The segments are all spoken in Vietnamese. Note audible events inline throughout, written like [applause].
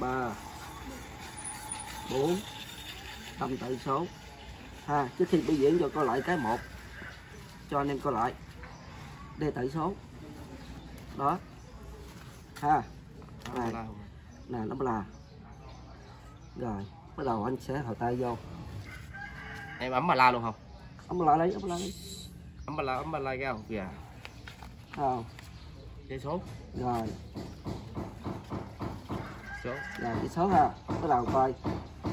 ba bốn cầm tự số ha trước khi biểu diễn cho coi lại cái một cho anh em coi lại. Đây tự số. Đó. Ha. Này. Nè nó là. Rồi bắt đầu anh sẽ thò tay vô. Em ấm ba la luôn không? Ấm lại đây ấm lại đây ấm ba la ấm ba la ra gà không giấy số. Rồi số. Là cái số ha. Bắt đầu coi.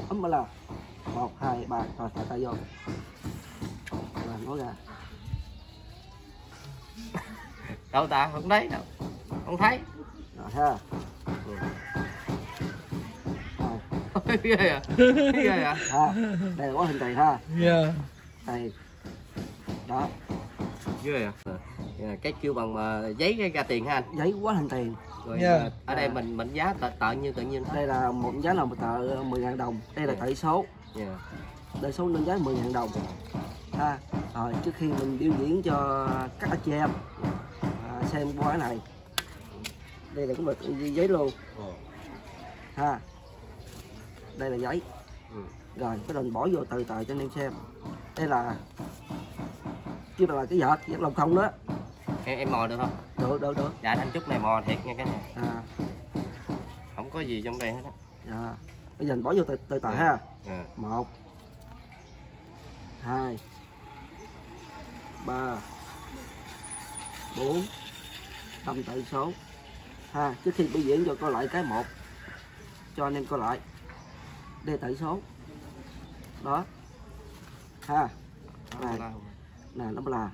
Ấm là một hai ba. Rồi thò tay vô. Rồi nói ra. [laughs] Đâu ta? Không thấy đâu. Không thấy. Rồi ha. Ghê à ghê à [laughs] ha. Đây là quá hình tiền ha. Yeah. đây. Đó. Ghê à Dạ, cái kêu bằng mà giấy ra tiền ha anh. Giấy quá hình tiền rồi Dạ. à, ở đây mình mình giá tự, tự nhiên tự nhiên thôi đây là một giá là một tờ 10 ngàn đồng đây là Dạ. tỷ số Dạ. đời số lên giá 10 ngàn đồng ha rồi trước khi mình biểu diễn cho các anh chị em à, xem qua cái này đây là cũng là giấy luôn Ồ. ha đây là giấy Ừ. rồi cái mình bỏ vô từ từ cho anh em xem đây là chứ là cái vợt vợt lòng không đó em, em mò được không? Được được được. Dạ thanh chút này mò thiệt nha cái này. À, không có gì trong đây hết á. Dạ. bây giờ mình bỏ vô từ từ ha. Dạ. một hai ba bốn năm tự số. Ha trước khi biểu diễn cho coi lại cái một cho anh em coi lại. Đây tự số. Đó. Ha. Này. Nè nó là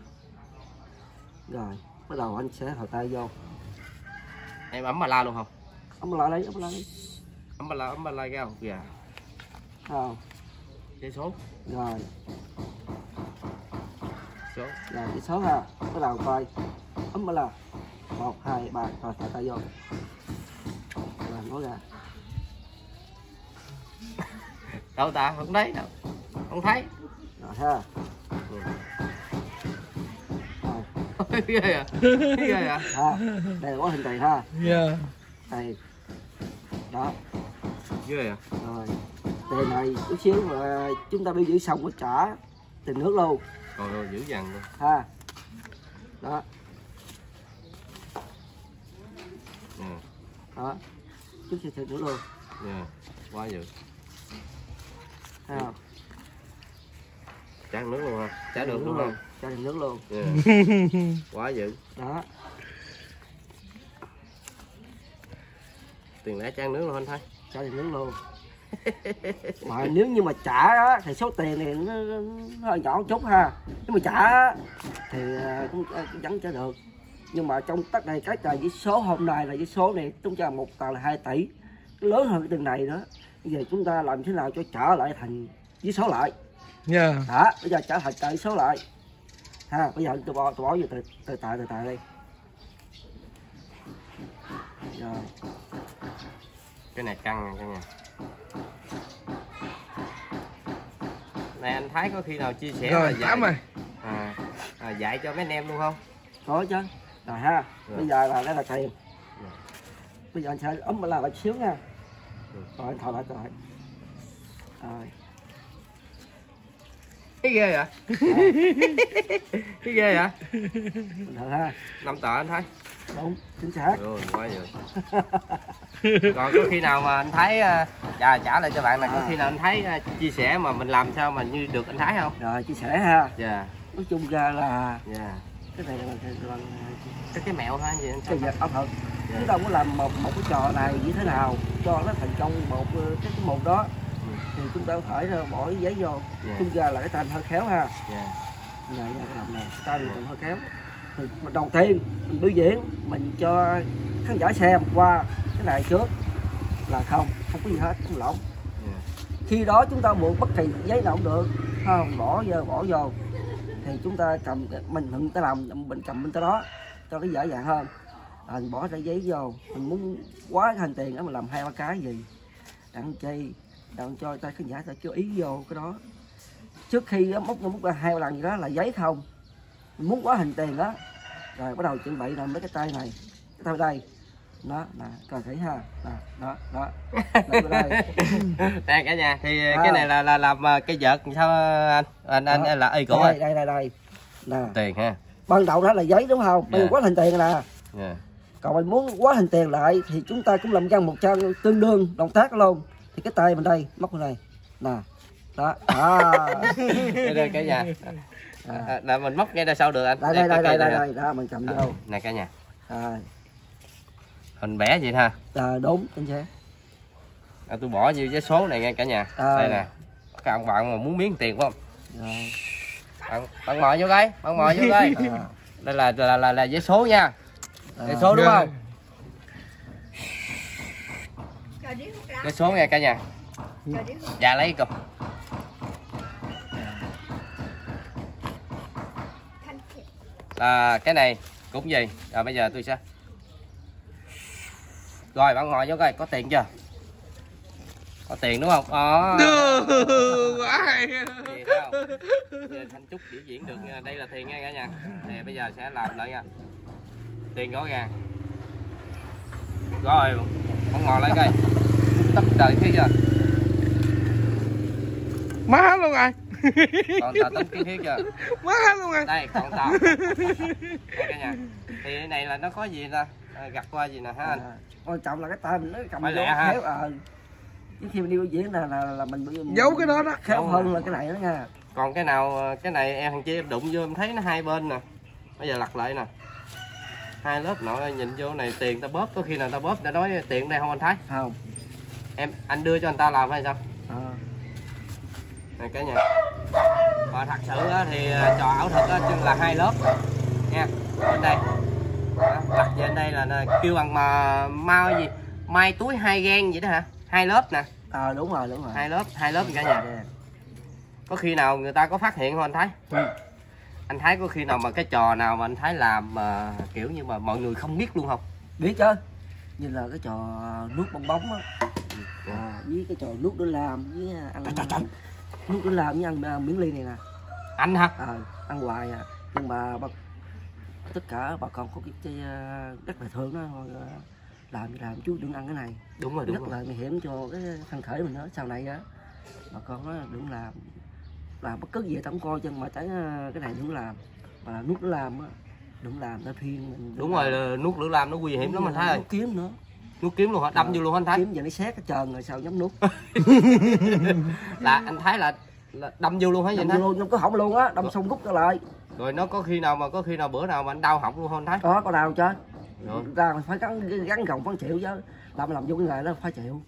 rồi bắt đầu anh sẽ thò tay vô. Em ấm ba la luôn không? Ấm lại đây ấm lại đây ấm ba la ấm ba la ra hột gà không giấy số rồi. Số là cái số ha. Bắt đầu coi. Ấm là một hai ba rồi thò tay vô. Rồi nói ra. Đâu ta? Không thấy đâu. Không thấy. Rồi ha. Ừ. ghê à ghê à ha đây là quá hình tiền ha Yeah. đây. Đó. Ghê à rồi. Tiền này chút xíu mà chúng ta biểu diễn xong mới trả tiền nước luôn. Rồi rồi dữ dằn luôn. Ha. Đó. Dạ. đó. Chút xíu tiền nước luôn. Dạ. quá dữ. Ha trả nước luôn không trả được đúng không cho tiền nước luôn. Dạ. [laughs] quá dữ. Đó. Tiền lẻ trang nước luôn anh thấy cho tiền nước luôn. [laughs] Mà nếu như mà trả á, thì số tiền này nó, nó hơi nhỏ một chút ha. Nếu mà trả thì à, cũng, cũng vẫn trả được. Nhưng mà trong tất này cái tờ với số hôm nay là với số này chúng ta một tờ là 2 tỷ. Lớn hơn cái tiền này nữa bây giờ chúng ta làm thế nào cho trả lại thành với số lại? Yeah. đó bây giờ trả thành tờ số lại ha bây giờ tôi bỏ tôi bỏ vô từ từ tại từ tại đây rồi. Cái này căng nha cả nhà này anh thấy có khi nào chia sẻ Rồi, tám rồi. à, à, dạy cho mấy anh em luôn không? Có chứ. Rồi ha Rồi. bây giờ là đây là tiền. Rồi. bây giờ anh sẽ ấm là lại xíu nha. Rồi. rồi anh thò lại thò lại rồi cái ghê vậy? Cái ghê vậy? Được ha. Năm tờ anh thấy. Đúng chính xác. Rồi quá dữ còn có khi nào mà anh thấy à, trả trả lại cho bạn là có À. khi nào anh thấy à, chia sẻ mà mình làm sao mà như được anh thấy không? Rồi chia sẻ ha. Dạ. Nói chung ra là dạ. cái này là, là, là cái cái mẹo thôi gì anh cái việc ẩm thực. Chúng ta muốn làm một một cái trò này như thế nào cho nó thành công một ờ, cái, cái một đó thì chúng ta phải bỏ cái giấy vô dạ. chung ra là cái tay hơi khéo ha. Dạ. Này cái làm này tay cũng hơi khéo. Thì đầu tiên mình biểu diễn mình cho khán giả xem qua cái này trước. Là không không có gì hết không lộn dạ. Khi đó chúng ta mượn bất kỳ giấy nào cũng được. Không bỏ vô bỏ vô. Thì chúng ta cầm mình mình ta làm mình cầm bên tới đó cho nó dễ dàng hơn. À, mình bỏ cái giấy vô. Mình muốn quá cái hành tiền đó mình làm hai ba cái gì. Đặng chi đặng cho tay khán giả ta chú ý vô cái đó. Trước khi múc múc ra hai lần gì đó là giấy không. Muốn quá hình tiền đó rồi bắt đầu chuẩn bị làm mấy cái tay này. Cái tay đây. Đó nè coi kỹ ha. Nè đó đó. [laughs] Đây, cả nhà thì À. cái này là là làm ờ, cây vợt sao anh? Anh anh, Đó. anh là y cũ đây đây đây đây. Nè. Tiền ha. Ban đầu đó là giấy đúng không? Bây giờ Dạ. quá hình tiền nè. Dạ. còn mình muốn quá hình tiền lại thì chúng ta cũng làm răng một trang tương đương động tác luôn thì cái tay mình đây móc bên này nè đó à. [laughs] đây đây cả nhà. À. à, là mình móc ngay ra sau được anh. Đây đây đây đây đây, đây đó mình cầm nè. vô. À, này cả nhà. À, hình vẽ vậy ha. À, đúng chính xác. À, tôi bỏ vô cái số này nghe cả nhà. À. đây nè. Các ông bạn mà muốn miếng tiền phải không? Rồi. Bạn bạn mò vô cái bạn mò vô cái à, [laughs] đây là là là, là giấy số nha. À, giấy số đúng không lấy số nghe cả nhà. Dạ lấy cục. À, cái này cũng gì rồi bây giờ tôi sẽ rồi bạn ngồi vô coi có tiền chưa? Có tiền đúng không? Ờ. Quá hay Thanh Trúc biểu diễn được ờ, đây là tiền nha cả nhà. Thì bây giờ sẽ làm lại nha. Tiền rõ ràng. Rồi con ngồi lại coi tấp trời thấy chưa má hết luôn rồi. Còn tờ tấm kiến thiết chưa má hết luôn rồi. Đây còn tờ đây cả nhà. Thì cái này là nó có gì ta? À, gặt qua gì nè ha anh? À, quan trọng là cái tay mình nó cầm lẹ ha. ờ. Chứ khi mình đi biểu diễn là là, là mình bị giấu cái đó đó. khéo hơn là cái này đó nha. Còn cái nào cái này em thằng chi em đụng vô em thấy nó hai bên nè. Bây giờ lặt lại nè. Hai lớp nọ nhìn vô này tiền ta bóp có khi nào ta bóp đã nói tiền đây không anh Thái? Không em anh đưa cho anh ta làm hay sao? À, này cả nhà. Và thật sự á, thì à, trò ảo thuật á, là hai lớp. Nha bên đây. Đặt trên đây là nè, kêu bằng mà mau gì? Mai túi hai gan vậy đó hả? Hai lớp nè. À đúng rồi đúng rồi. Hai lớp hai lớp cả nhà? Dạ. có khi nào người ta có phát hiện không anh Thái? Ừ. anh Thái có khi nào mà cái trò nào mà anh Thái làm mà kiểu như mà mọi người không biết luôn không? Biết chứ. Như là cái trò nước bong bóng á à, với cái trò nước để làm với ăn Trời, trời, nước để làm với ăn à, miếng ly này nè. Anh hả? À, ăn hoài à. Nhưng mà bà, tất cả bà con có cái, cái à, rất là thương đó. Thôi à, làm làm chú đừng ăn cái này. Đúng rồi đúng rất rồi. là nguy hiểm cho cái thân thể mình đó sau này á bà con nói đừng làm làm bất cứ gì tắm coi chân mà thấy à, cái này đừng làm. Mà làm nút nó làm á đừng làm mình. Đừng đúng làm. rồi nuốt lửa lam nó nguy hiểm lắm anh Thái ơi. Nút kiếm nữa nuốt kiếm luôn hả? Đâm vô luôn hả anh Thái? kiếm giờ nó xét cái trơn rồi sao nhắm nút [laughs] là anh Thái là, là đâm vô luôn hả vậy luôn trong cái họng luôn á đâm xong rút ra lại. Rồi nó có khi nào mà có khi nào bữa nào mà anh đau họng luôn không anh Thái? Có có đau chứ. Rồi. ra phải gắn gắn gồng phải chịu chứ. Làm làm vô cái nghề đó phải chịu.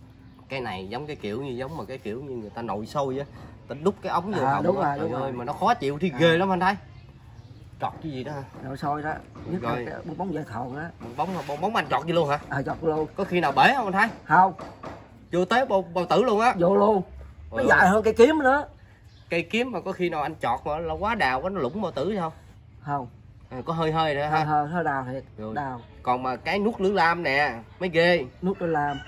Cái này giống cái kiểu như giống mà cái kiểu như người ta nội sôi á. Ta đút cái ống vô À, họng đúng rồi, đúng rồi. mà nó khó chịu thì À. ghê lắm anh Thái trọt cái gì đó hả rồi sôi đó. Nhất là Rồi. cái bong bóng dây thòn á bóng bóng bóng anh chọt gì luôn hả? À chọc luôn. Có khi nào bể không anh Thái? Không. Vô tới bao, bao tử luôn á. Vô luôn. Nó Ôi, dài hơn cây kiếm nữa. Cây kiếm mà có khi nào anh chọt mà nó quá đào quá nó lủng bao tử không? Không. À, có hơi hơi nữa hơi ha. Hơi hơi đau thiệt. Rồi. đau còn mà cái nút lưỡi lam nè mới ghê. Nút để làm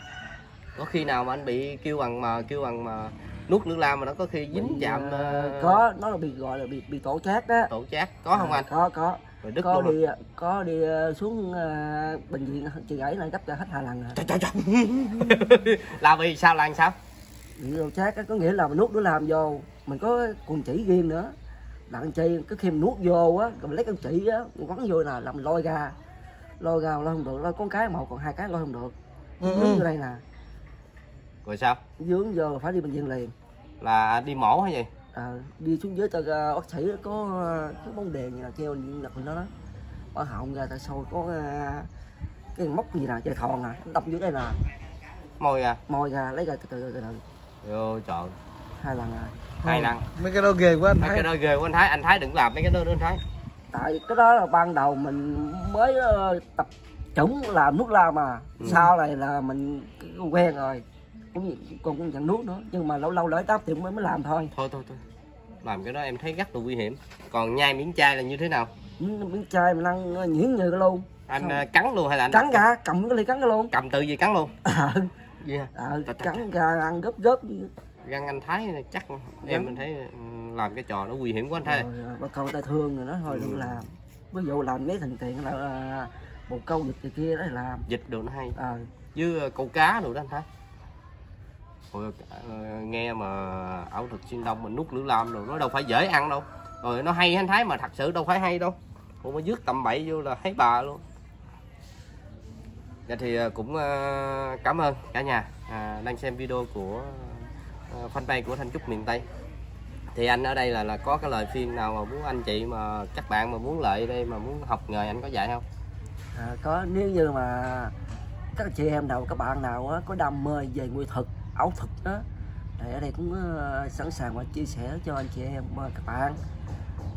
có khi nào mà anh bị kêu bằng mà kêu bằng mà nuốt lưỡi lam mà nó có khi dính Bị, chạm ờ, có nó là bị gọi là bị bị tổ chát đó. Tổ chát có không À, anh? Có có. Rồi đứt có luôn đi có đi ờ, xuống ờ, bệnh viện chị gãy này gấp cho hết hai lần rồi trời trời trời. [laughs] Là vì sao là sao? Bị tổ chát á, có nghĩa là mình nuốt để làm vô. Mình có cuồng chỉ riêng nữa. Đặng chi cái khi mình nuốt vô á rồi mình lấy con chỉ á mình quấn vô là làm lôi ra. Lôi ra lôi không được. Lôi con cái một còn hai cái lôi không được. Ừ, dướng vô đây nè rồi sao? Dướng vô là phải đi bệnh viện liền. Là đi mổ hay gì? Ờ, đi xuống dưới tờ ờ, bác sĩ có cái bóng đèn là treo đặt đó đó. Ở họng ra tại sau có ờ, cái móc gì nè dây thòn nè đâm vô đây nè. Môi à? Moi ra lấy ra từ từ từ từ vô trời. Hai lần rồi hai lần. Mấy cái đó ghê quá anh mấy thấy cái đó ghê của anh thái anh thái đừng làm mấy cái đó nữa anh thái. Tại cái đó là ban đầu mình mới ờ, tập chuẩn làm nút la mà. Ừ. sau này là mình quen rồi cũng còn cũng nhận nút nữa nhưng mà lâu lâu lỡ táp thì mới mới làm thôi. Thôi thôi thôi. Làm cái đó em thấy rất là nguy hiểm. Còn nhai miếng chai là như thế nào? Miếng miếng chai mình ăn ờ, nhuyễn như luôn. Anh Không. ờ, cắn luôn hay là anh cắn ra cầm cái ly cắn cái luôn. Cầm tự gì cắn luôn? [laughs] Ờ, gì hả ờ, Trời, trời, cắn ra ăn gấp gấp răng anh thái chắc em Rắn. mình thấy ừ, làm cái trò nó nguy hiểm quá anh thái. Rồi bà con ta thương rồi nó thôi đừng làm. Ví dụ làm mấy thành tiền là, bồ câu được thì kia đó làm. Dịch đồ nó hay. À, với ờ, câu cá đồ đó anh thấy Ờ, nghe mà ảo thực xuyên đông mình nút lửa lam rồi nó đâu phải dễ ăn đâu. Rồi nó hay anh thấy mà thật sự đâu phải hay đâu. Ủa mới dứt tầm bậy vô là thấy bà luôn. Dạ thì ờ, cũng ờ, cảm ơn cả nhà à, đang xem video của fanpage của Thanh Trúc miền Tây. Thì anh ở đây là là có cái lời khuyên nào mà muốn anh chị mà các bạn mà muốn lợi đây mà muốn học nghề anh có dạy không? À, có nếu như mà các chị em nào các bạn nào á, có đam mê về nguyên thực ảo thực đó. Thì ở đây cũng ờ, sẵn sàng mà chia sẻ cho anh chị em ờ, các bạn.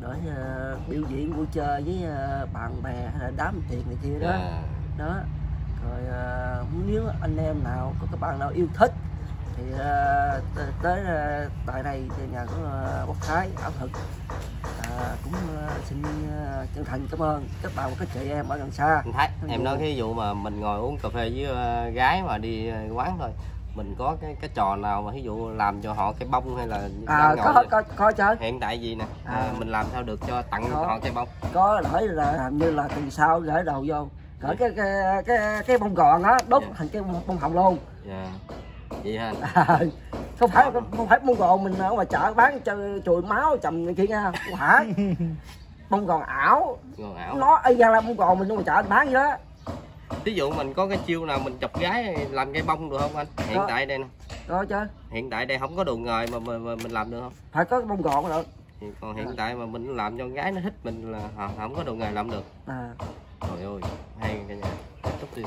Để ờ, biểu diễn vui chơi với ờ, bạn bè hay là đám tiệc này kia đó. Dạ. đó. Rồi ờ, nếu anh em nào có các bạn nào yêu thích thì t- tới ờ, tại đây thì nhà của uh, Quốc Thái ảo thực à, cũng xin chân thành cảm ơn các bạn và các chị em ở gần xa. Thấy em dụ- nói cái vụ mà mình ngồi uống cà phê với gái mà đi quán thôi mình có cái cái trò nào mà ví dụ làm cho họ cái bông hay là à, có có có chứ. Hiện tại gì nè? À. à, mình làm sao được cho tặng Có. họ cái bông? Có để là làm như là từ sau gửi đầu vô. Gửi cái cái cái cái bông gòn á đốt Dạ. thành cái bông hồng luôn. Dạ. Vậy ha. Anh [laughs] À, không phải không phải bông gòn mình ở ngoài chợ bán cho chùi máu chầm này kia nha. Không phải [laughs] bông gòn ảo. Ngon ảo. Nó y ra là bông gòn mình ở ngoài chợ bán vậy đó ví dụ mình có cái chiêu nào mình chọc gái làm cây bông được không anh? Hiện Có. tại đây nè. Có chứ. Hiện tại đây không có đồ nghề mà, mà, mà mình làm được không? Phải có bông mới được thì còn hiện tại mà mình làm cho con gái nó thích mình là họ không có đồ nghề làm được. À. Trời ơi hay cả nhà. Chúc đi